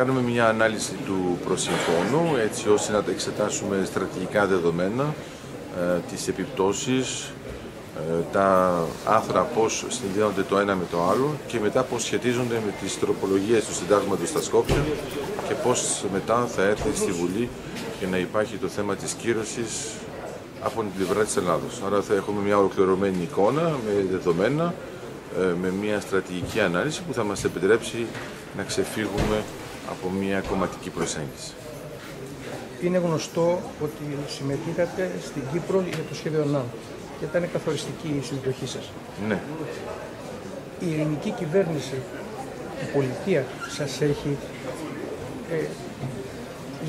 κάνουμε μια ανάλυση του προσυμφώνου έτσι ώστε να τα εξετάσουμε στρατηγικά δεδομένα, ε, τις επιπτώσεις, ε, τα άθρα πώς συνδέονται το ένα με το άλλο και μετά πώς σχετίζονται με τις τροπολογίες του συντάγματος στα Σκόπια και πώς μετά θα έρθει στη Βουλή για να υπάρχει το θέμα της κύρωσης από την πλευρά της Ελλάδος. Άρα θα έχουμε μια ολοκληρωμένη εικόνα με δεδομένα, ε, με μια στρατηγική ανάλυση που θα μας επιτρέψει να ξεφύγουμε από μια κομματική προσέγγιση. Είναι γνωστό ότι συμμετείχατε στην Κύπρο για το σχέδιο ΝΑΜ και ήταν καθοριστική η συμμετοχή σας. Ναι. Η ελληνική κυβέρνηση, η πολιτεία σας έχει ε,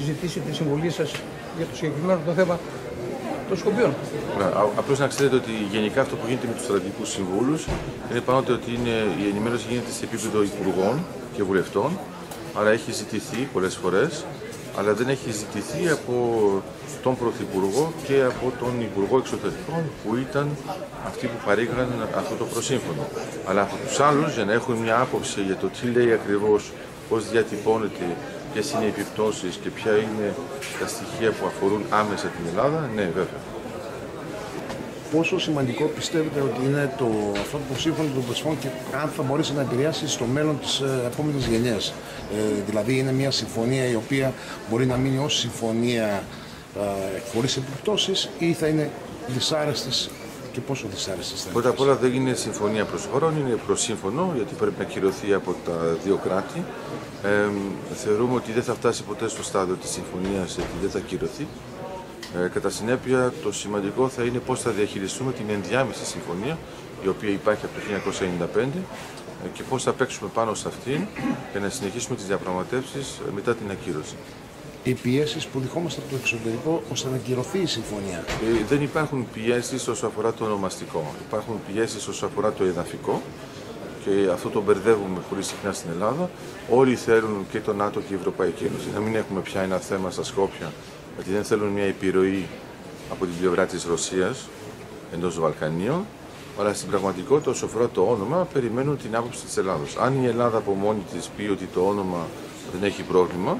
ζητήσει τη συμβολή σας για το συγκεκριμένο το θέμα των Σκοπιών. Ναι, Απλώς να ξέρετε ότι γενικά αυτό που γίνεται με τους στρατηγικούς συμβούλους είναι πάνω ότι είναι, η ενημέρωση γίνεται σε επίπεδο υπουργών και βουλευτών. Άρα έχει ζητηθεί πολλές φορές, αλλά δεν έχει ζητηθεί από τον Πρωθυπουργό και από τον Υπουργό Εξωτερικών που ήταν αυτοί που παρήγαν αυτό το προσύμφωνο. Αλλά από τους άλλους, για να έχουν μια άποψη για το τι λέει ακριβώς, πώς διατυπώνεται, ποιες είναι οι επιπτώσεις και ποια είναι τα στοιχεία που αφορούν άμεσα την Ελλάδα, ναι, βέβαια. Πόσο σημαντικό πιστεύετε ότι είναι το, αυτό το σύμφωνο των προσφών και αν θα μπορέσει να επηρεάσει στο μέλλον της ε, επόμενης γενιάς. Ε, δηλαδή, είναι μια συμφωνία η οποία μπορεί να μείνει ως συμφωνία ε, χωρίς επιπτώσεις ή θα είναι δυσάρεστης και πόσο δυσάρεστης θα είναι. Πρώτα απ' όλα δεν είναι συμφωνία προσχωρών, είναι προσύμφωνο γιατί πρέπει να κυρωθεί από τα δύο κράτη. Ε, θεωρούμε ότι δεν θα φτάσει ποτέ στο στάδιο της συμφωνίας γιατί δεν θα κυρωθεί. Ε, κατά συνέπεια, το σημαντικό θα είναι πώς θα διαχειριστούμε την ενδιάμεση συμφωνία, η οποία υπάρχει από το 1995, ε, και πώς θα παίξουμε πάνω σε αυτήν για να συνεχίσουμε τις διαπραγματεύσεις ε, μετά την ακύρωση. Οι πιέσεις που δεχόμαστε από το εξωτερικό ώστε να κυρωθεί η συμφωνία; Ε, δεν υπάρχουν πιέσεις όσο αφορά το ονομαστικό. Υπάρχουν πιέσεις όσο αφορά το εδαφικό και αυτό το μπερδεύουμε πολύ συχνά στην Ελλάδα. Όλοι θέλουν και το ΝΑΤΟ και η Ευρωπαϊκή Ένωση να μην έχουμε πια ένα θέμα στα Σκόπια ότι δεν θέλουν μια επιρροή από την πλευρά της Ρωσίας εντός των Βαλκανίων, αλλά στην πραγματικότητα όσο αφορά το όνομα περιμένουν την άποψη της Ελλάδος. Αν η Ελλάδα από μόνη της πει ότι το όνομα δεν έχει πρόβλημα,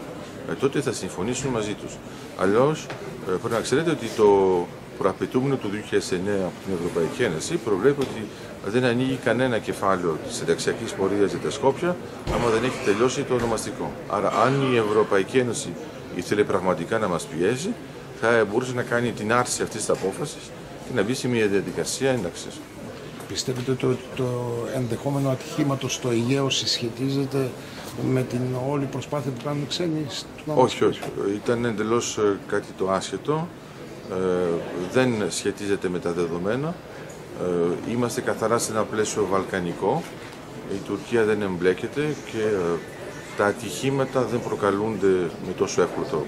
ε, τότε θα συμφωνήσουν μαζί τους. Αλλιώς ε, πρέπει να ξέρετε ότι το προαπαιτούμενο του 2009 από την Ευρωπαϊκή Ένωση προβλέπει ότι δεν ανοίγει κανένα κεφάλαιο της συνταξιακής πορείας για τα Σκόπια άμα δεν έχει τελειώσει το ονομαστικό. Άρα αν η Ευρωπαϊκή Ένωση ήθελε πραγματικά να μας πιέζει, θα μπορούσε να κάνει την άρση αυτής της απόφασης και να μπει σε μια διαδικασία ένταξης. Πιστεύετε ότι το, το ενδεχόμενο ατυχήματο στο Αιγαίο συσχετίζεται με την όλη προσπάθεια που κάνουν οι ξένοι Όχι, όχι. Ήταν εντελώς ε, κάτι το άσχετο. Ε, δεν σχετίζεται με τα δεδομένα. Ε, είμαστε καθαρά σε ένα πλαίσιο βαλκανικό. Η Τουρκία δεν εμπλέκεται και τα ατυχήματα δεν προκαλούνται με τόσο εύκολο τρόπο.